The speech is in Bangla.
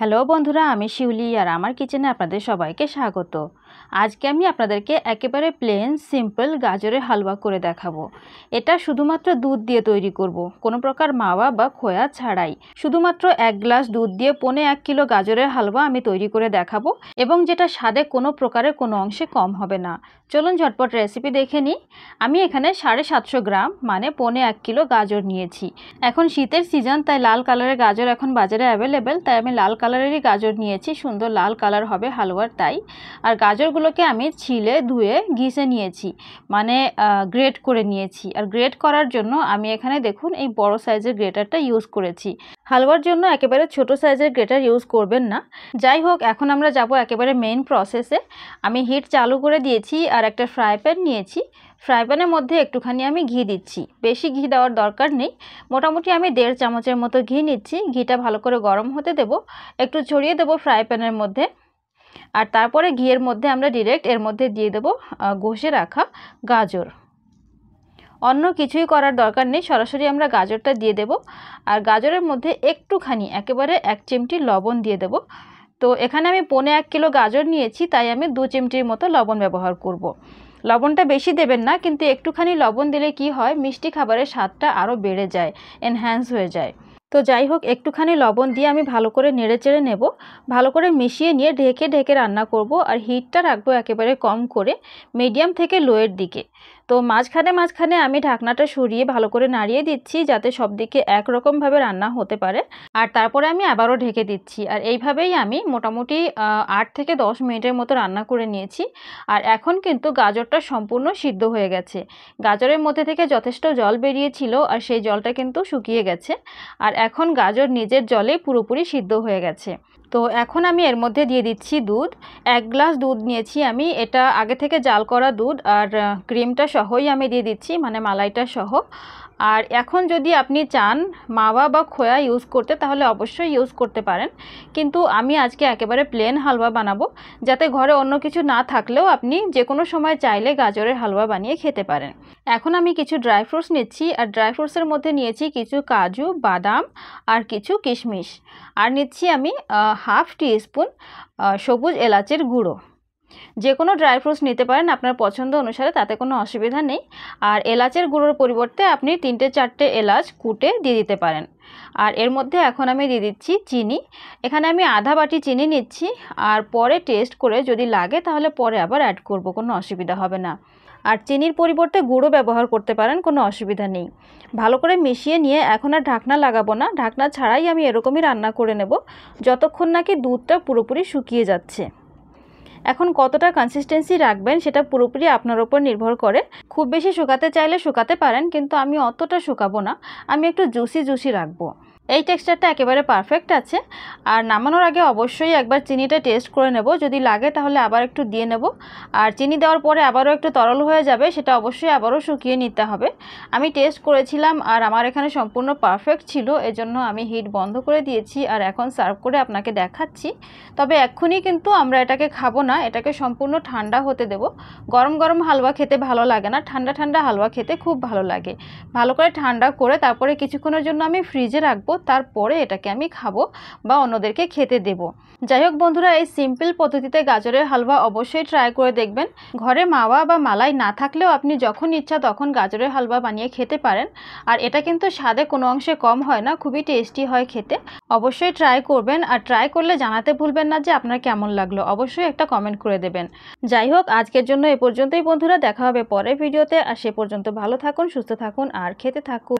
হ্যালো বন্ধুরা আমি শিউলি আর আমার কিচেনে আপনাদের সবাইকে স্বাগত। আজকে আমি আপনাদেরকে একেবারে প্লেন সিম্পল গাজরের হালুয়া করে দেখাবো। এটা শুধুমাত্র দুধ দিয়ে তৈরি করব। কোনো প্রকার মাওয়া বা খোয়া ছাড়াই। শুধুমাত্র এক গ্লাস দুধ দিয়ে পনে এক কিলো গাজরের হালুয়া আমি তৈরি করে দেখাবো এবং যেটা স্বাদে কোনো প্রকারের কোনো অংশে কম হবে না। চলুন ঝটপট রেসিপি দেখে নিই। আমি এখানে সাড়ে সাতশো গ্রাম মানে পনে এক কিলো গাজর নিয়েছি। এখন শীতের সিজন তাই লাল কালারের গাজর এখন বাজারে অ্যাভেলেবেল তাই আমি লাল কালারেরই গাজর নিয়েছি। সুন্দর লাল কালার হবে হালুয়ার তাই। আর গাজরগুলোকে আমি ছিলে ধুয়ে ঘিসে নিয়েছি মানে গ্রেট করে নিয়েছি। আর গ্রেট করার জন্য আমি এখানে দেখুন এই বড় সাইজের গ্রেটারটা ইউজ করেছি। হালুয়ার জন্য একেবারে ছোট সাইজের গ্রেটার ইউজ করবেন না। যাই হোক, এখন আমরা যাব একেবারে মেইন প্রসেসে আমি হিট চালু করে দিয়েছি আর একটা ফ্রাই প্যান নিয়েছি। ফ্রাই প্যানের মধ্যে একটুখানি আমি ঘি দিচ্ছি। বেশি ঘি দেওয়ার দরকার নেই। মোটামুটি আমি দেড় চামচের মতো ঘি নিচ্ছি। ঘিটা ভালো করে গরম হতে দেব। একটু ছড়িয়ে দেবো ফ্রাই প্যানের মধ্যে। আর তারপরে ঘিয়ের মধ্যে আমরা ডিরেক্ট এর মধ্যে দিয়ে দেবো ঘষে রাখা গাজর। অন্য কিছুই করার দরকার নেই, সরাসরি আমরা গাজরটা দিয়ে দেব। আর গাজরের মধ্যে একটুখানি, একেবারে এক চিমটি লবণ দিয়ে দেব। তো এখানে আমি পনে এক কিলো গাজর নিয়েছি, তাই আমি দু চিমটির মতো লবণ ব্যবহার করব। লবণটা বেশি দেবেন না, কিন্তু একটুখানি লবণ দিলে কি হয়, মিষ্টি খাবারের স্বাদটা আরও বেড়ে যায় এনহ্যান্স হয়ে যায়। তো যাই হোক, একটুখানি লবণ দিয়ে আমি ভালো করে নেড়ে চেড়ে নেব। ভালো করে মিশিয়ে নিয়ে ঢেকে ঢেকে রান্না করব। আর হিটটা রাখব একেবারে কম করে মিডিয়াম থেকে লোয়ের দিকে। তো মাঝখানে মাঝখানে আমি ঢাকনাটা সরিয়ে ভালো করে নাড়িয়ে দিচ্ছি যাতে সব দিকে একরকমভাবে রান্না হতে পারে। আর তারপরে আমি আবারও ঢেকে দিচ্ছি। আর এইভাবেই আমি মোটামুটি আট থেকে দশ মিনিটের মতো রান্না করে নিয়েছি। আর এখন কিন্তু গাজরটা সম্পূর্ণ সিদ্ধ হয়ে গেছে। গাজরের মধ্যে থেকে যথেষ্ট জল বেরিয়েছিল আর সেই জলটা কিন্তু শুকিয়ে গেছে। আর এখন গাজর নিজের জলে পুরোপুরি সিদ্ধ হয়ে গেছে। তো এখন আমি এর মধ্যে দিয়ে দিচ্ছি দুধ। এক গ্লাস দুধ নিয়েছি আমি, এটা আগে থেকে জাল করা দুধ আর ক্রিমটা সহই আমি দিয়ে দিচ্ছি মানে মালাইটা সহ। আর এখন যদি আপনি চান মাওয়া বা খোয়া ইউজ করতে, তাহলে অবশ্যই ইউজ করতে পারেন। কিন্তু আমি আজকে একেবারে প্লেন হালুয়া বানাবো, যাতে ঘরে অন্য কিছু না থাকলেও আপনি যে কোনো সময় চাইলে গাজরের হালুয়া বানিয়ে খেতে পারেন। এখন আমি কিছু ড্রাই ফ্রুটস নিচ্ছি, আর ড্রাই ফ্রুটসের মধ্যে নিয়েছি কিছু কাজু, বাদাম, আর কিছু কিশমিশ। আর নিচ্ছি আমি হাফ টি স্পুন সবুজ এলাচের গুঁড়ো। যে কোনো ড্রাই ফ্রুটস নিতে পারেন আপনার পছন্দ অনুসারে, তাতে কোনো অসুবিধা নেই। আর এলাচের গুঁড়োর পরিবর্তে আপনি তিনটে চারটে এলাচ কুটে দিয়ে দিতে পারেন। আর এর মধ্যে এখন আমি দিয়ে দিচ্ছি চিনি। এখানে আমি আধা বাটি চিনি নিচ্ছি। আর পরে টেস্ট করে যদি লাগে, তাহলে পরে আবার অ্যাড করব, কোনো অসুবিধা হবে না। আর চিনির পরিবর্তে গুঁড়ো ব্যবহার করতে পারেন, কোনো অসুবিধা নেই। ভালো করে মিশিয়ে নিয়ে এখন আর ঢাকনা লাগাবো না। ঢাকনা ছাড়াই আমি এরকমই রান্না করে নেব, যতক্ষণ নাকি দুধটা পুরোপুরি শুকিয়ে যাচ্ছে। এখন কতটা কনসিস্টেন্সি রাখবেন সেটা পুরোপুরি আপনার ওপর নির্ভর করে। খুব বেশি শুকাতে চাইলে শুকাতে পারেন, কিন্তু আমি অতটা শুকাবো না। আমি একটু জুসি জুসি রাখব। এই টেক্সচারটা একেবারে পারফেক্ট আছে। আর নামানোর আগে অবশ্যই একবার চিনিটা টেস্ট করে নেব। যদি লাগে তাহলে আবার একটু দিয়ে নেব। আর চিনি দেওয়ার পরে আবারও একটু তরল হয়ে যাবে, সেটা অবশ্যই আবারও শুকিয়ে নিতে হবে। আমি টেস্ট করেছিলাম আর আমার এখানে সম্পূর্ণ পারফেক্ট ছিল, এজন্য আমি হিট বন্ধ করে দিয়েছি আর এখন সার্ভ করে আপনাকে দেখাচ্ছি। তবে এক্ষুনি কিন্তু আমরা এটাকে খাব না, এটাকে সম্পূর্ণ ঠান্ডা হতে দেব। গরম গরম হালুয়া খেতে ভালো লাগে না, ঠান্ডা ঠান্ডা হালুয়া খেতে খুব ভালো লাগে। ভালো করে ঠান্ডা করে তারপরে কিছুক্ষণের জন্য আমি ফ্রিজে রাখব তারপরে এটাকে আমি খাব বা অন্যদেরকে খেতে দেব। যাই হোক বন্ধুরা, এই সিম্পল পদ্ধতিতে গাজরের হালুয়া অবশ্যই ট্রাই করে দেখবেন। ঘরে মাওয়া বা মালাই না থাকলেও আপনি যখন ইচ্ছা তখন গাজরের হালুয়া বানিয়ে খেতে পারেন। আর এটা কিন্তু স্বাদে কোনো অংশে কম হয় না, খুবই টেস্টি হয় খেতে। অবশ্যই ট্রাই করবেন আর ট্রাই করলে জানাতে ভুলবেন না যে আপনার কেমন লাগল। অবশ্যই একটা কমেন্ট করে দেবেন। যাই হোক, আজকের জন্য এ পর্যন্তই বন্ধুরা, দেখা হবে পরের ভিডিওতে আর সে পর্যন্ত ভালো থাকুন, সুস্থ থাকুন আর খেতে থাকুন।